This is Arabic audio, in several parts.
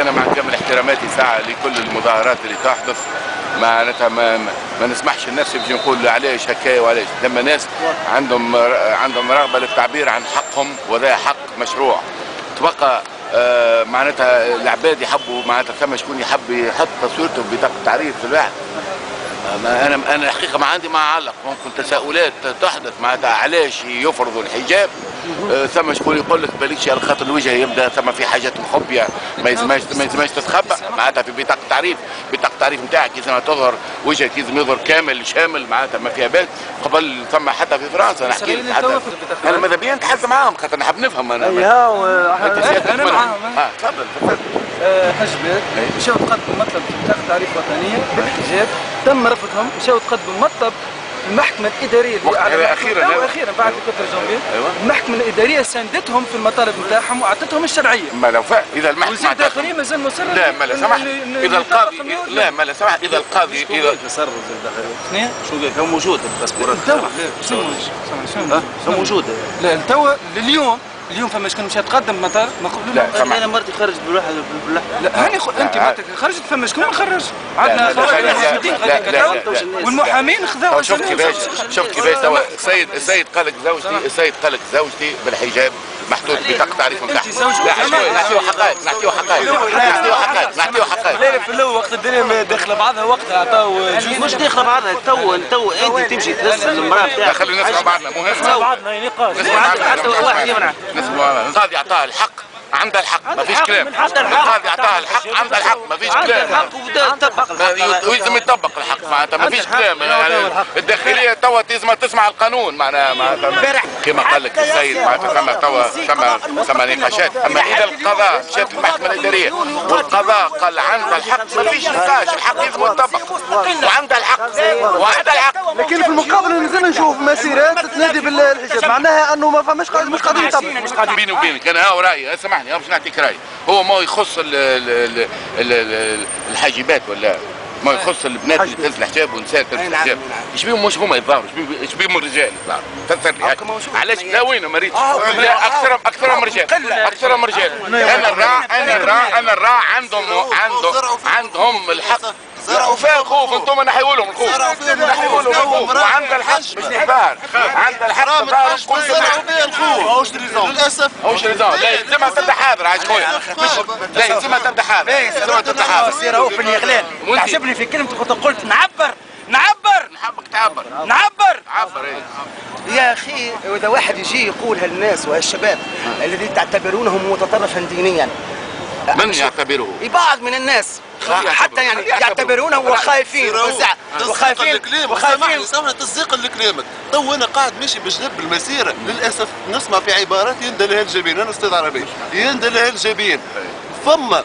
أنا مع كامل احتراماتي ساعة لكل المظاهرات اللي تحدث. معناتها ما, ما, ما نسمحش الناس يجي نقول علاش هكايا وعلاش لما ناس عندهم عندهم رغبة للتعبير عن حقهم وهذا حق مشروع. تبقى آه معناتها العباد يحبوا معناتها ثم شكون يحب يحط تصويرته بطاقه تعريف في الواحد. ما أنا أنا الحقيقة ما عندي ما علق ممكن تساؤلات تحدث معناتها علاش يفرضوا الحجاب. آه ثم شكون يقول لك بالكش على خاطر الوجه يبدأ ثم في حاجات مخبية. ما يلزمش ما يلزمش تتخبى معناتها في بطاقة تعريف بطاقة التعريف نتاعك لازم تظهر وجهك لازم يظهر كامل شامل معناتها ما فيها باس قبل ثم حتى في فرنسا نحكي لك حتى أنا ماذا بيا؟ نتحدث معاهم خاطر نحب نفهم أنا. أنا معاهم. آه تفضل تفضل. حجبات مشاو تقدموا مطلب بطاقة تعريف وطنية بالحجاب. تم رفضهم مشاو تقدموا مطلب المحكمة الإدارية على أخيرا أخيرا بعد كتر جونفي أيوة. المحكمة الإدارية ساندتهم في المطالب نتاعهم وأعطتهم الشرعية. ما لو فا إذا المحكمة وزير الداخلية مازال مصر لا ما لا سمح إذا القاضي لا ما لا سمح إذا القاضي إذا تصرف الداخلية. شو هو موجود الباسبورات. شو موجود؟ لا توا لليوم اليوم فما شكون مشى تقدم بمطار ما قبل لا أنا مرتي خرجت بروحها لا. هاني خ... أنت مرتك خرجت فما شكون خرج؟ عندنا والمحامين خذاو شفت كيفاش شفت كيفاش السيد السيد قال لك زوجتي السيد قال لك زوجتي بالحجاب. محدود بطاقه تعريف لا شوي نحكيو حقائق نحكيو حقائق. نحكيو حقائق نحكيو حقائق. لا في الأول وقت الدنيا داخله بعضها وقتها. عطاو مش داخله بعضها تو تو انت تمشي تغسل المرأة بتاعك. خلينا نسمع بعضنا مهم نسمع بعضنا نقاش. حتى واحد يمنع. نسمع القاضي اعطاه الحق. عندها الحق ما فيش كلام. القاضي اعطاها الحق. عندها الحق ما فيش كلام. الحق ويلزم يطبق الحق معناتها ما فيش كلام. يعني الداخلية توا لازم تسمع القانون. معناها معناتها كما قال لك السيد معناتها ثم توا ثم ثم نقاشات أما اذا القضاء مشات المحكمة الإدارية. والقضاء قال عندها الحق ما فيش نقاش. الحق لازم يطبق وعندها الحق وعندها الحق. لكن في المقابل نزلنا نشوف مسيرات تنادي بالحجاب معناها أنه ما فماش مش قادرين يطبقوا. مش قادرين بيني وبينك. أنا هاو رأيي. اسمح اسمحني باش نعطيك رأي. هو ما يخص ال ال ال الحاجبات ولا ما يخص البنات اللي تلبس الحجاب والنساء تلبس الحجاب. إيش بيهم مش هما يظهروا؟ إيش بيهم الرجال فسر لي علاش لا وين ما ريتش لا أكثر اكثرهم رجال. اكثرهم رجال. أنا الراع أنا الراع أنا الراع عندهم عندهم عندهم الحق. زرعوا فيها الخوف أنتم نحيوا لهم الخوف نحيوا لهم الخوف وعند الحق مش نحبار عند الحق مش زرعوا فيها الخوف هوش ريزون للأسف. هوش ريزون لا يلزمها تبدا حاضر عايش خويا. لا يلزمها تبدا حاضر. يلزمها تبدا حاضر. سير في الاغلال تعجبني في كلمتك كنت قلت نعبر نعبر. نحبك تعبر. نعبر. عبر إيه. يا أخي واذا واحد يجي يقول هالناس وهالشباب الذين تعتبرونهم متطرفا دينيا من يعتبره؟ بعض من الناس حتى يعني يعتبرونه وخايفين. وخايفين. وخايفين. سامحني تصديقا لكلامك تو أنا قاعد ماشي بجنب المسيرة. للأسف نسمع في عبارات يندى لها الجبين أنا أستاذ عربي. يندى لها الجبين فما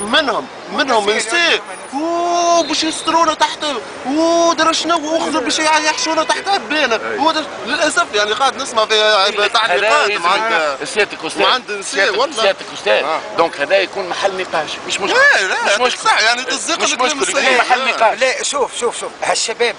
منهم منهم نساء باش يسترونا تحت. ودرشنا واخذوا باش يحشونا تحت. عبانا للأسف يعني قاعد نسمع في تعليقات مع عند سيادتك أستاذ والله. سيادتك أستاذ دونك هذا يكون محل نقاش. مش مشكل. لا لا مش مشكل. صح يعني تصديق مش مشكل. محل نقاش. لا شوف شوف شوف. هالشباب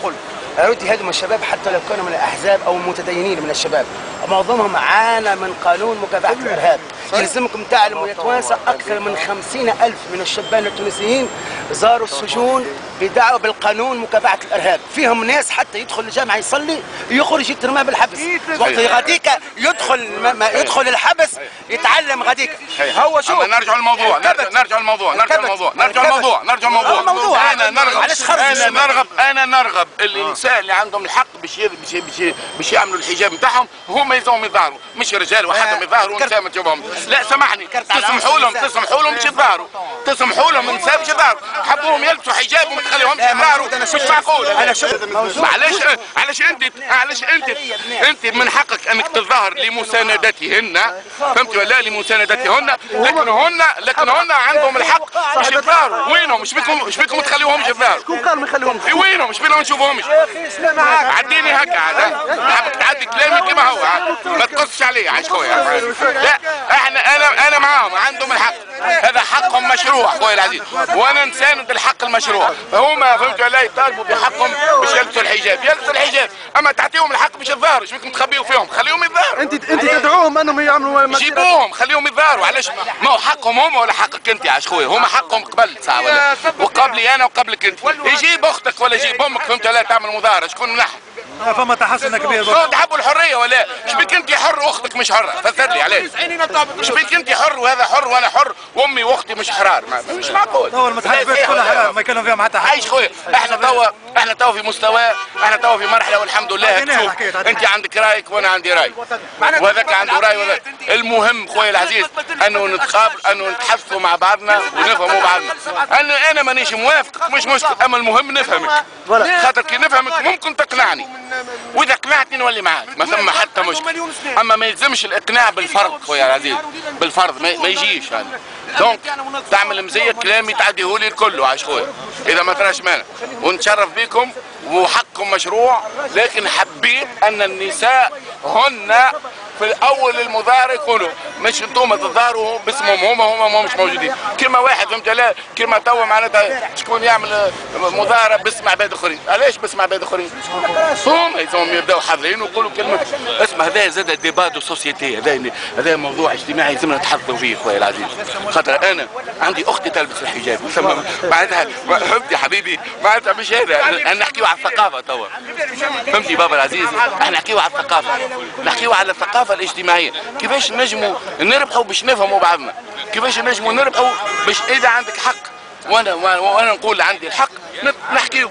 نقول أرد هدم الشباب حتى لو كانوا من الأحزاب أو المتدينين من الشباب. معظمهم عانى من قانون مكافحة الإرهاب. يلزمكم تعلموا يا توانسة أكثر من خمسين ألف من الشبان التونسيين زاروا السجون بدعوة بالقانون مكافحة الإرهاب. فيهم ناس حتى يدخل الجامعة يصلي يخرج يترمى بالحبس. وقت غاديك يدخل ما يدخل الحبس يتعلم غاديك. هو شو؟ نرجع للموضوع نرجع للموضوع نرجع للموضوع نرجع للموضوع نرجع للموضوع. أنا نرغب أنا نرغب أنا نرغب الإنسان اللي عندهم الحق باش باش باش يعملوا الحجاب نتاعهم هما يلزمهم يظهروا. مش رجال وحدهم يظهروا ونساء ما تجيبهم لا سامحني. تسمحوا لهم تسمحوا لهم باش يظهروا. تسمحوا لهم النساء باش يظهروا. حبوهم يلبسوا حجاب وما تخليهمش يظهروا. مش معقول. أنا شفت علاش علاش انت علاش انت أنت من حقك أنك تظهر لمساندتهن. فهمت ولا لمساندتهن. لكن هن لكن هن عندهم الحق. باش يظهروا. وينهم؟ مش بيكم مش بيكم تخليوهمش يظهروا. شكون قال ما يخليهمش؟ وينهم؟ مش بينا ما نشوفوهمش عديني هكا عاد حابك تعدي كلامي كما هو ما تقصش عليه عايش خويا. لا إحنا أنا أنا معاهم عندهم الحق. هذا حقهم المشروع خويا العزيز. وأنا نساند الحق المشروع. هما فهمتوا علي يطالبوا بحقهم باش يلبسوا الحجاب. يلبسوا الحجاب. أما تعطيهم الحق باش يظهروا إيش بكم تخبيوا فيهم؟ خليهم يظهروا. أنت أنت تدعوهم أنهم يعملوا جيبوهم خليهم يظهروا. علاش؟ ما هو حقهم هما ولا حقك أنت يا خويا؟ هما حقهم قبل ساعه ولا؟ وقبلي أنا وقبلك أنت. يجيب أختك ولا يجيب أمك فهمت لا؟ تعمل مظاهرة. شكون منح فما تحسن كبير شو تحبوا الحرية ولا؟ شبيك انت حر واختك مش حرة؟ فسر لي علاش شبيك انت حر وهذا حر وأنا حر وامي واختي مش حرار. ما مش معقول. هو المتحدثات كلها حرام ما يكلم فيهم حتى حد. عايش خويا. إحنا توا إحنا توا في مستوى إحنا توا في مرحلة والحمد لله. تشوف. انت عندك رايك وأنا عندي راي. وهذاك عنده راي وهذاك. المهم خويا العزيز انه نتقابل انه نتحدثوا مع بعضنا ونفهموا بعضنا. أنا أنا مانيش موافقك مش مشكل أما المهم نفهمك. خاطر كي نفهمك ممكن تقنعني. وإذا قنعتني نولي معاك؟ ما ثم حتى مشكل أما ما يلزمش الإقناع بالفرض خويا العزيز بالفرض ما, يجيش هذا donc تعمل مزية كلامي تعديه لي الكل عاش خويا. إذا ما تراش مانع. ونتشرف بكم وحقكم مشروع لكن حبيت أن النساء هن في الأول المظاهره يكونوا مش أنتم تظاهروا باسمهم هما هما مش موجودين. كما واحد فهمت لا كما توا معناتها شكون يعمل مظاهره باسم عباد آخرين. علاش باسم عباد آخرين؟ هم يلزمهم يبداو حاضرين ويقولوا كلمة. اسمع هذا زاد débat de société. هذا هذا موضوع اجتماعي لازمنا نتحدثوا فيه خويا العزيز. خاطر أنا عندي أختي تلبس الحجاب. معناتها فهمتي حبيبي معناتها مش هذا. إحنا نحكيو على الثقافة توا. فهمتي بابا العزيز؟ إحنا نحكيو على الثقافة. نحكيو على الثقافة الاجتماعية. كيفاش نجموا نربحوا باش نفهموا بعضنا؟ كيفاش نجموا نربحوا باش إذا عندك حق وأنا وأنا, وأنا نقول عندي الحق نحكيو.